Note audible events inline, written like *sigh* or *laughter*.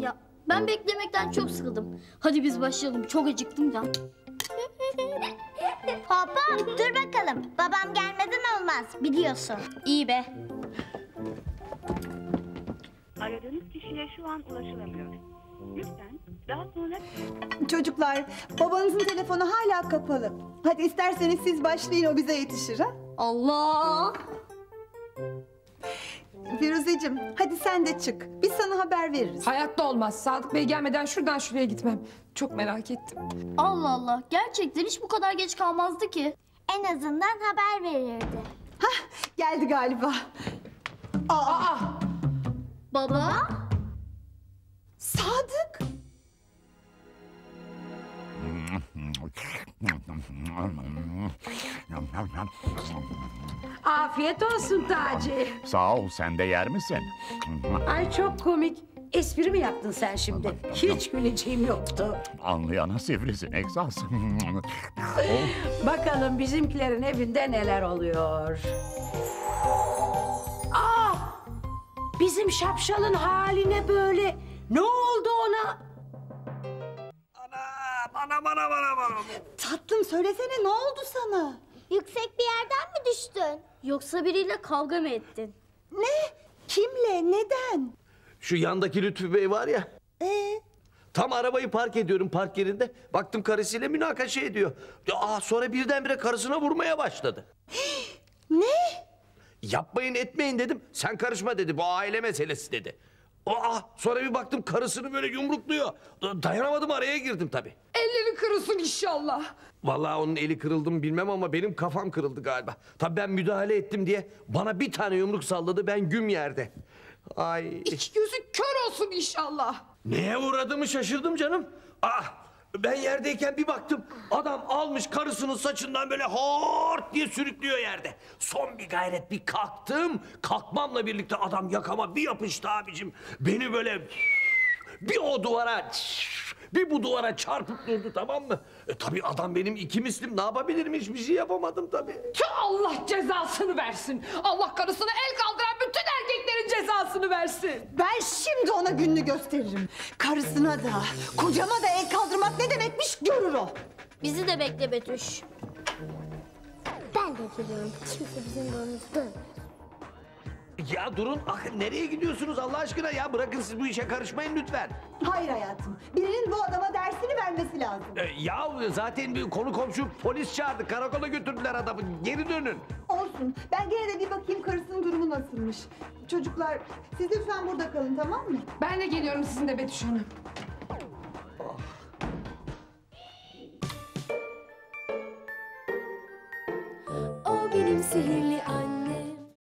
Ya ben beklemekten çok sıkıldım. Hadi biz başlayalım. Çok acıktım da. *laughs* Hop hop dur bakalım. Babam gelmeden olmaz biliyorsun. İyi be. Aradığınız kişiye şu an ulaşılamıyor. Lütfen daha sonra Çocuklar, babanızın telefonu hala kapalı. Hadi isterseniz siz başlayın, o bize yetişir ha? Allah. Firuzeciğim, hadi sen de çık. Biz sana haber veririz. Hayatta olmaz. Sadık Bey gelmeden şuradan şuraya gitmem. Çok merak ettim. Allah Allah. Gerçekten hiç bu kadar geç kalmazdı ki. En azından haber verirdi. Geldi galiba. Aa, Baba. Afiyet olsun Taci. Sağ ol, sen de yer misin? Ay çok komik. Espri mi yaptın sen şimdi? Hiç güleceğim yoktu. Anlayana sivrisinek saz. Bakalım bizimkilerin evinde neler oluyor. Aa! Bizim şapşalın haline böyle. Ne oldu ona? Anam anam anam. Tatlım söylesene ne oldu sana? Yüksek bir yerden mi düştün? Yoksa biriyle kavga mı ettin? Ne? Kimle? Neden? Şu yandaki Lütfü Bey var ya. Ee, Tam arabayı park ediyorum park yerinde. Baktım karısıyla münakaşa ediyor. Ya, Aa, sonra birdenbire karısına vurmaya başladı. *gasps* ne? Yapmayın etmeyin dedim. Sen karışma dedi. Bu aile meselesi dedi. Aa, sonra bir baktım karısını böyle yumrukluyor. Da- Dayanamadım araya girdim tabii. Elleri kırılsın inşallah. Vallahi onun eli kırıldı mı bilmem ama benim kafam kırıldı galiba. Tabii ben müdahale ettim diye bana bir tane yumruk salladı ben güm yerde. Ay. İki gözü kör olsun inşallah. Neye uğradığımı şaşırdım canım. Ah ben yerdeyken bir baktım adam almış karısının saçından böyle hort diye sürüklüyor yerde. Son bir gayret bir kalktım. Kalkmamla birlikte adam yakama bir yapıştı abicim. Beni böyle bir o duvara bir bu duvara çarpıp durdu tamam mı? E, tabii adam benim iki mislim ne yapabilirim hiçbir şey yapamadım tabii. Tüh, Allah cezasını versin. Allah karısına el kaldıran cezasını versin. Ben şimdi ona gününü gösteririm. Karısına da, kocama da el kaldırmak ne demekmiş görür o. Bizi de bekle Betüş. Ben de geliyorum. Kimse bizim yolumuzda dönmez. Ya durun ah, nereye gidiyorsunuz Allah aşkına ya bırakın siz bu işe karışmayın lütfen. Hayır hayatım, birinin bu adama dersini vermesi lazım. E, ya zaten bir konu komşu polis çağırdı karakola götürdüler adamı geri dönün. Olsun, ben gene de bir bakayım karısının durumu nasılmış. Çocuklar, siz lütfen burada kalın tamam mı? Ben de geliyorum sizinle Betüş Hanım. O benim sihirli annem